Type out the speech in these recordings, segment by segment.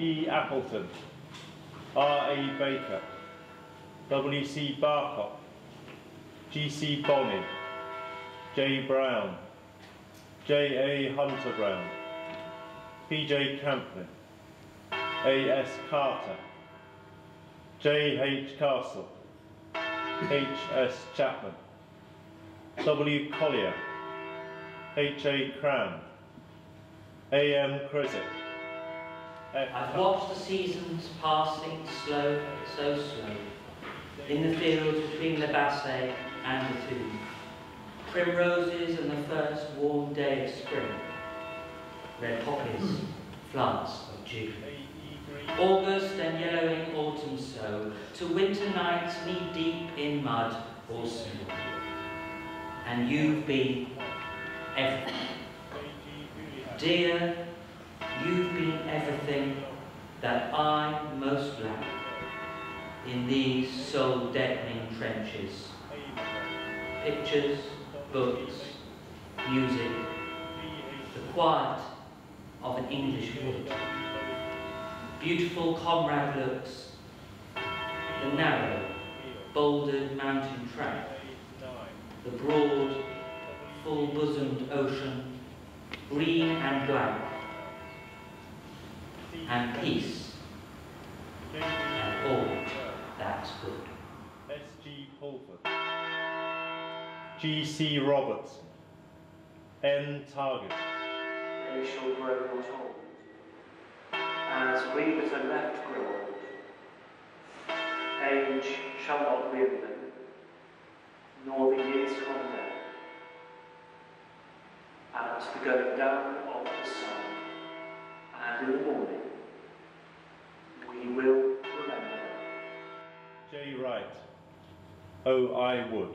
E. Appleton, R. A. Baker, W. C. Barkop, G. C. Bonney, J. Brown, J. A. Hunter Brown, P. J. Camplin, A. S. Carter, J. H. Castle, H. S. Chapman, W. Collier, H. A. Cram, A. M. F. I've watched the seasons passing slow, so slow, in the fields between La Bassée and Béthune. Primroses and the first warm day of spring. Red poppies, floods of June. August and yellowing autumn so, to winter nights knee deep in mud or snow. And you've been everything. Dear, you've been everything that I most lack in these soul-deadening trenches. Pictures, books, music, the quiet of an English wood. Beautiful comrade looks, the narrow, bouldered mountain track, and peace, and all that's good. S. G. Pulford, G. C. Roberts, N. Target, they shall grow not old. As we that are left grow old, age shall not weary them, nor the years come down. At the going down of the sun, and in the morning, O. I. would.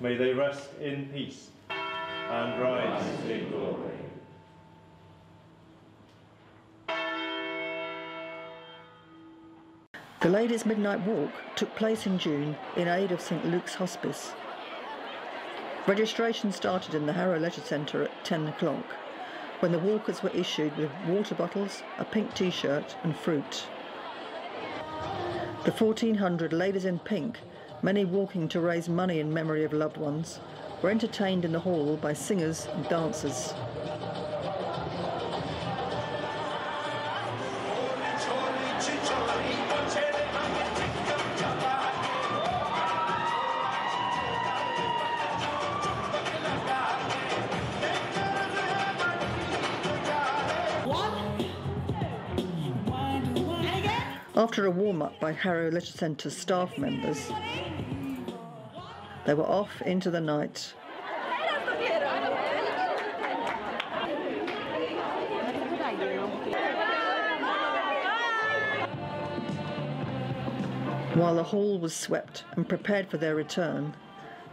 May they rest in peace and rise in glory. The Ladies' Midnight Walk took place in June in aid of St Luke's Hospice. Registration started in the Harrow Leisure Centre at 10 o'clock, when the walkers were issued with water bottles, a pink t-shirt and fruit. The 1400 ladies in pink, many walking to raise money in memory of loved ones, were entertained in the hall by singers and dancers. After a warm-up by Harrow Leisure Centre staff members, they were off into the night. While the hall was swept and prepared for their return,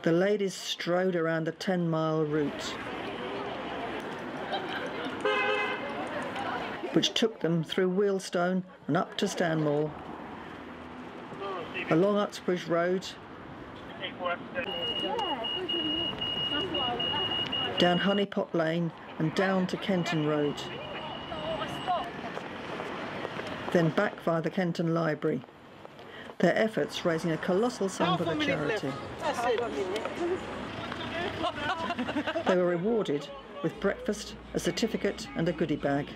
the ladies strode around the 10-mile route, which took them through Wealdstone and up to Stanmore, along Uxbridge Road, down Honeypot Lane and down to Kenton Road, then back via the Kenton Library. Their efforts raising a colossal sum for the charity. They were rewarded with breakfast, a certificate and a goodie bag.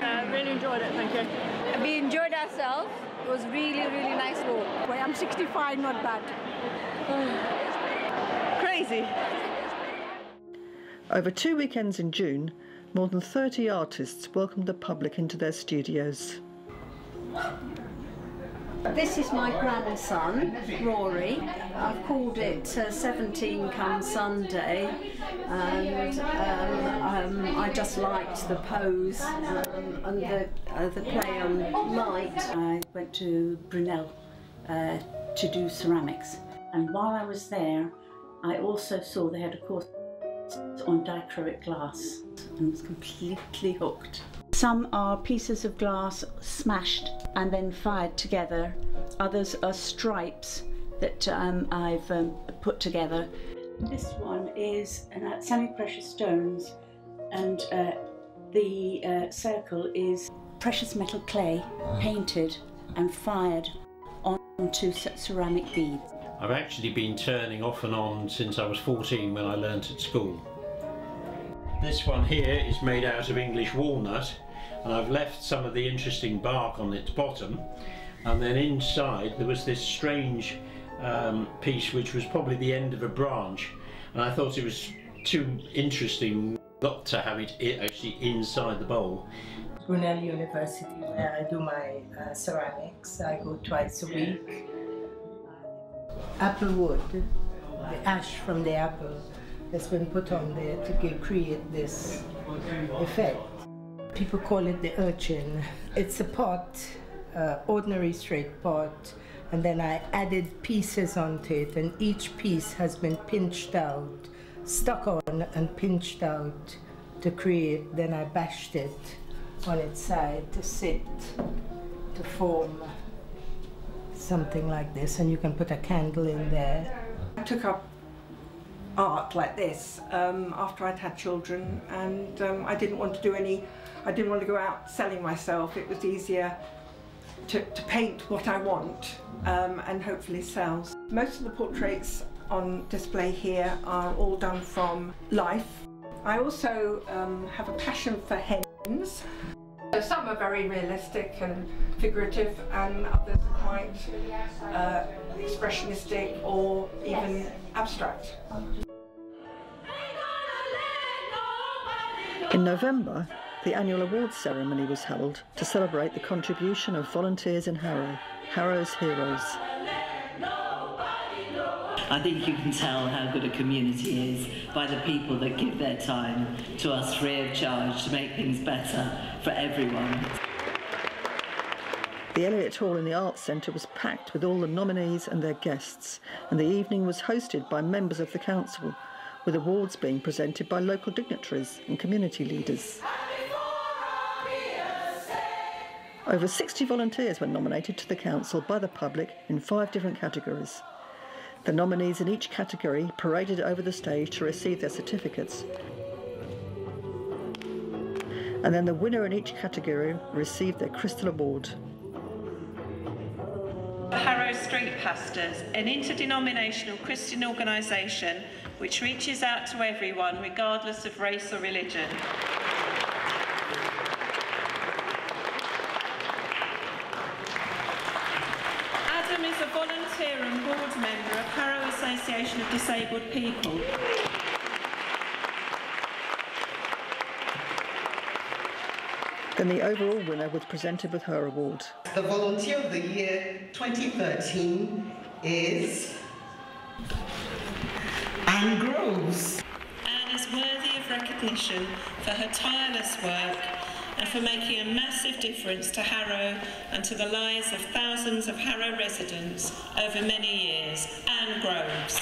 Uh, really enjoyed it, thank you. We enjoyed ourselves. It was really, really nice walk. Well, I'm 65, not bad. Crazy. Over two weekends in June, more than 30 artists welcomed the public into their studios. This is my grandson, Rory. I've called it uh, 17 Come Sunday, and um, I just liked the pose um, and the, uh, the play on light. I went to Brunel uh, to do ceramics, and while I was there, I also saw they had a course on dichroic glass and it was completely hooked. Some are pieces of glass smashed and then fired together others are stripes that um, I've um, put together. This one is uh, semi-precious stones and uh, the uh, circle is precious metal clay painted and fired onto ceramic beads. I've actually been turning off and on since I was 14 when I learnt at school. This one here is made out of English walnut and I've left some of the interesting bark on its bottom and then inside there was this strange um, piece which was probably the end of a branch and I thought it was too interesting not to have it actually inside the bowl. Brunel University where I do my uh, ceramics. I go twice a week. Apple wood, the ash from the apple has been put on there to give, create this effect. People call it the urchin. It's a pot, uh, ordinary straight pot, and then I added pieces onto it, and each piece has been pinched out, stuck on and pinched out to create. Then I bashed it on its side to sit, to form something like this, and you can put a candle in there. I took up art like this um, after I'd had children, and um, I didn't want to do any. I didn't want to go out selling myself. It was easier to, to paint what I want um, and hopefully sell. Most of the portraits on display here are all done from life. I also um, have a passion for hens. So some are very realistic and figurative and others are quite uh, expressionistic or even abstract. In November, the annual awards ceremony was held to celebrate the contribution of volunteers in Harrow, Harrow's Heroes. I think you can tell how good a community is by the people that give their time to us free of charge to make things better for everyone. The Elliott Hall in the Arts Centre was packed with all the nominees and their guests, and the evening was hosted by members of the council, with awards being presented by local dignitaries and community leaders. Over 60 volunteers were nominated to the council by the public in five different categories. The nominees in each category paraded over the stage to receive their certificates. And then the winner in each category received their Crystal Award. Harrow Street Pastors, an interdenominational Christian organisation which reaches out to everyone regardless of race or religion. Adam is a volunteer and board member of Harrow Association of Disabled People. Then the overall winner was presented with her award. The Volunteer of the Year 2013 is Anne Groves. Anne is worthy of recognition for her tireless work and for making a massive difference to Harrow and to the lives of thousands of Harrow residents over many years. Anne Groves.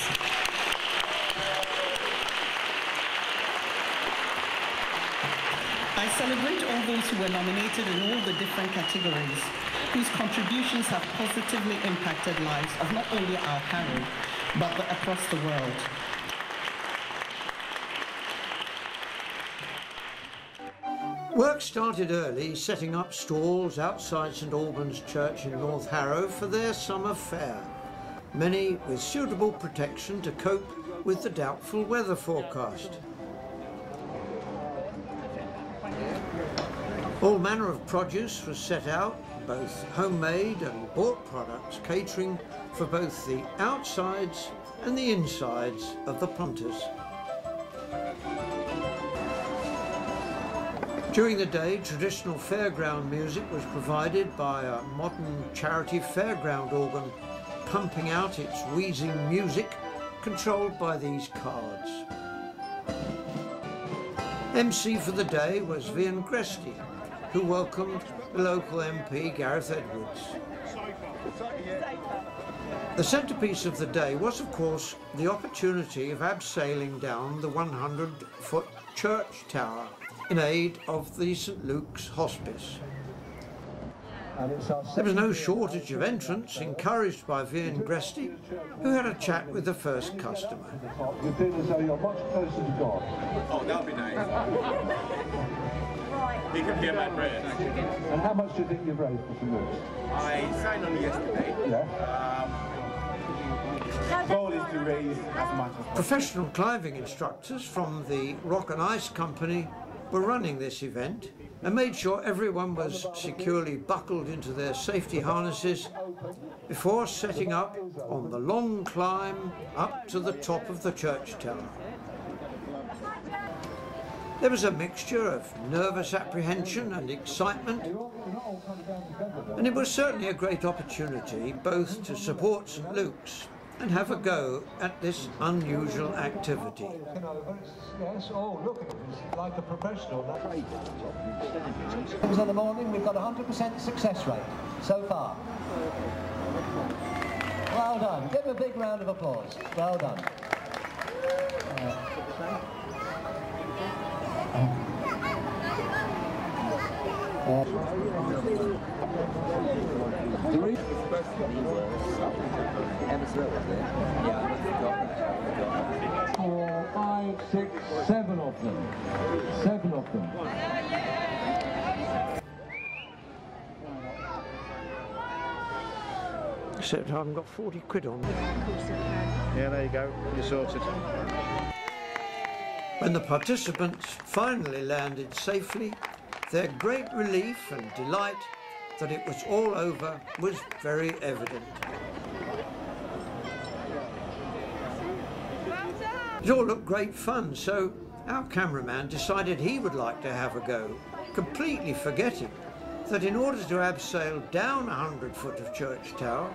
I celebrate all those who were nominated in all the different categories, whose contributions have positively impacted lives of not only our Harrow, but across the world. Work started early, setting up stalls outside St Albans Church in North Harrow for their summer fair, many with suitable protection to cope with the doubtful weather forecast. All manner of produce was set out, both homemade and bought products, catering for both the outsides and the insides of the punters. During the day, traditional fairground music was provided by a modern charity fairground organ, pumping out its wheezing music, controlled by these cards. MC for the day was Vian Gresty, who welcomed the local MP Gareth Edwards. The centrepiece of the day was, of course, the opportunity of abseiling down the 100-foot church tower in aid of the St Luke's Hospice. There was no shortage of entrants, encouraged by Vian Gresty, who had a chat with the first customer. You feel as though you're much closer to God. Oh, that would be nice. You can hear my prayers. And how much do you think you've raised for St Luke's? I signed on yesterday. Yeah. Um, goal is to raise as much as possible. Professional climbing instructors from the Rock and Ice Company were running this event and made sure everyone was securely buckled into their safety harnesses before setting up on the long climb up to the top of the church tower. There was a mixture of nervous apprehension and excitement, and it was certainly a great opportunity both to support St Luke's and have a go at this unusual activity. Yes, oh, look at it. It's like a professional. Things in the morning, we've got a 100% success rate so far. Well done. Give them a big round of applause. Well done. Uh, uh, Four, five, six, seven of them. Seven of them. Except I haven't got 40 quid on. Yeah, there you go. You're sorted. When the participants finally landed safely, their great relief and delight that it was all over was very evident. It all looked great fun, so our cameraman decided he would like to have a go, completely forgetting that in order to abseil down a 100 foot of church tower,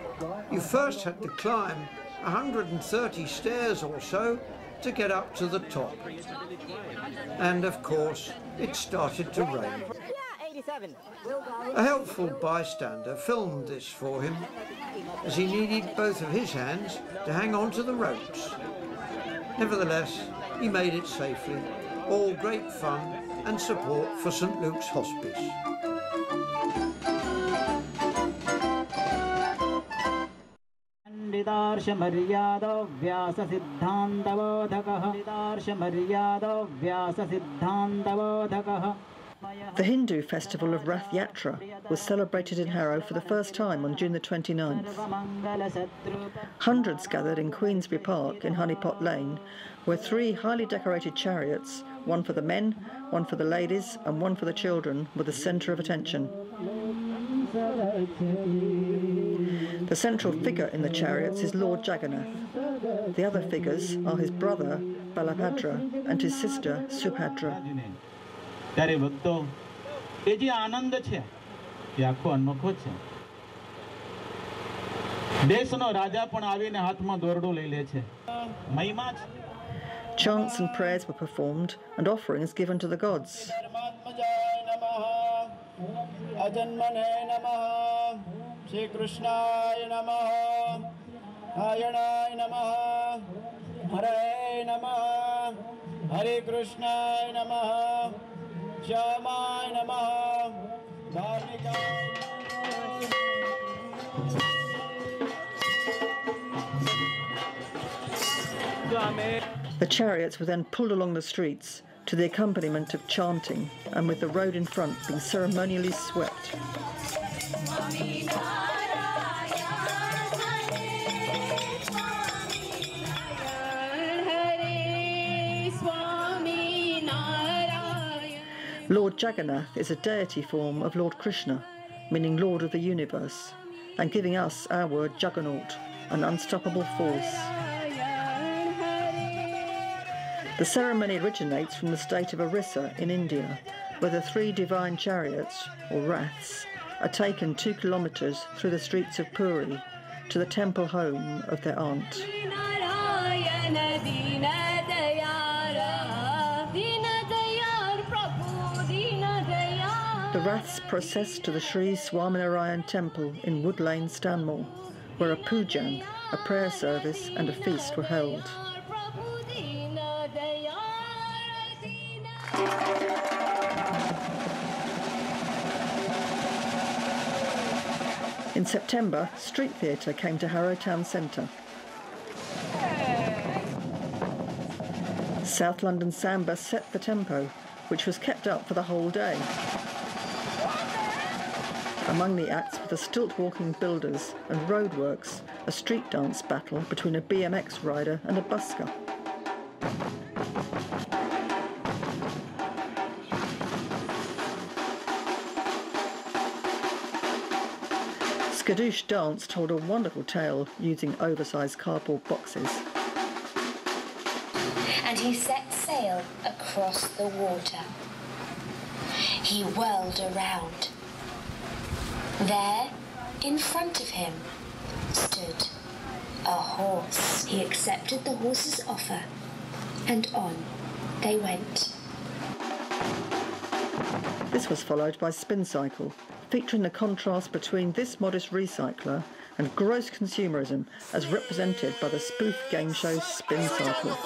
you first had to climb 130 stairs or so to get up to the top. And of course, it started to rain. A helpful bystander filmed this for him, as he needed both of his hands to hang on to the ropes. Nevertheless, he made it safely, all great fun and support for St Luke's Hospice. The Hindu festival of Rath Yatra was celebrated in Harrow for the first time on June the 29th. Hundreds gathered in Queensbury Park in Honeypot Lane, where three highly decorated chariots, one for the men, one for the ladies, and one for the children, were the centre of attention. The central figure in the chariots is Lord Jagannath. The other figures are his brother Balabhadra and his sister Subhadra. ત્યારે ભક્તો એ જે આનંદ છે એ આખો અનોખો છે. દેશનો રાજા પણ આવીને હાથમાં દોરડો લઈ લે છે. મહિમા છે. Chants and prayers were performed and offerings given to the gods. અજન્મને નમઃ શ્રી કૃષ્ણાય નમઃ નારાયણાય નમઃ હરે નમઃ હરે કૃષ્ણાય નમઃ The chariots were then pulled along the streets to the accompaniment of chanting and with the road in front being ceremonially swept. Lord Jagannath is a deity form of Lord Krishna, meaning Lord of the universe, and giving us our word Juggernaut, an unstoppable force. The ceremony originates from the state of Orissa in India, where the three divine chariots, or raths, are taken two kilometres through the streets of Puri to the temple home of their aunt. Raths process to the Sri Swaminarayan temple in Wood Lane, Stanmore, where a pujan, a prayer service and a feast were held. In September, street theatre came to Harrow Town Centre. South London Samba set the tempo, which was kept up for the whole day. Among the acts were the stilt walking builders and roadworks, a street dance battle between a BMX rider and a busker. Skadoosh Dance told a wonderful tale using oversized cardboard boxes. And he set sail across the water. He whirled around. There, in front of him, stood a horse. He accepted the horse's offer, and on they went. This was followed by Spin Cycle, featuring the contrast between this modest recycler and gross consumerism as represented by the spoof game show Spin Cycle.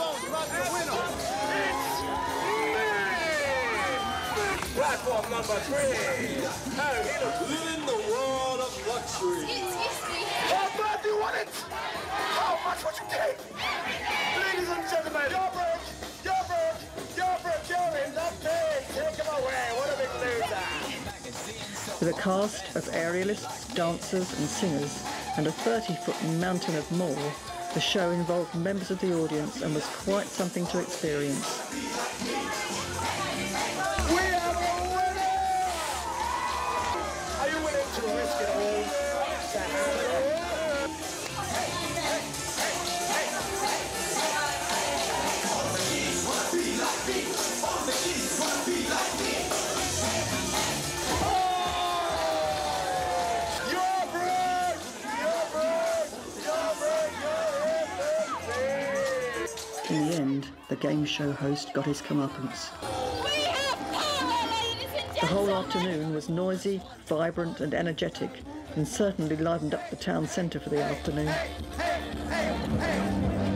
Platform number three. Harry, in the world of luxury. How oh, bad do you want it? How much would you take? Ladies and gentlemen, your break, your break, your break, you're in the pig. Take him away. What a big loser. With a cast of aerialists, dancers and singers and a 30-foot mountain of more, the show involved members of the audience and was quite something to experience. Game show host got his comeuppance. The whole afternoon was noisy, vibrant and energetic and certainly livened up the town centre for the afternoon. Hey, hey,